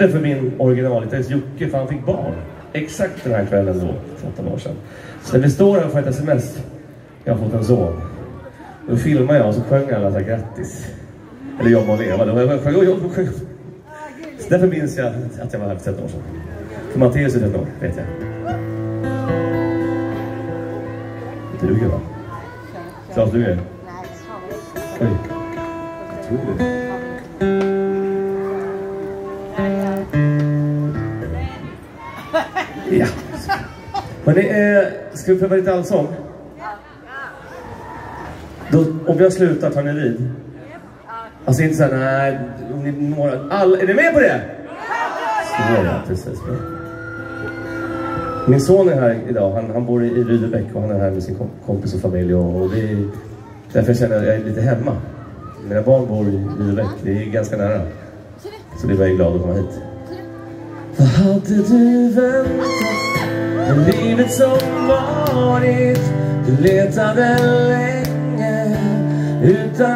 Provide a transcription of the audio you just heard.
Det för min originalgitarrist Jocke, för han fick barn. Exakt den här kvällen då, 13 år sedan. Så när vi står här och får ett sms, jag har fått en son. Då filmade jag och så sjöng alla så här, grattis. Eller jag och Eva, då jag sjöng jag sjöng. Så därför minns jag att jag var här för 13 år sedan. För Matteus är 13 år, vet jag. Det duger va? Klas, du är? Oj. Jag tror det. Ja. Hörrni, eh, ska vi pröva lite allsång? Då, om jag slutar, tar ni vid? Alltså inte såhär, nej, om ni några, all, är ni med på det? Ja, precis. Bra. Min son är här idag, han, han bor i, i Rydebäck och han är här med sin kompis och familj och, och det är, därför jag känner att jag är lite hemma. Mina barn bor i Rydebäck, det är ganska nära. Så det var jag glad att komma hit. Vad hade du väntat? Livet som varit, du letade länge utan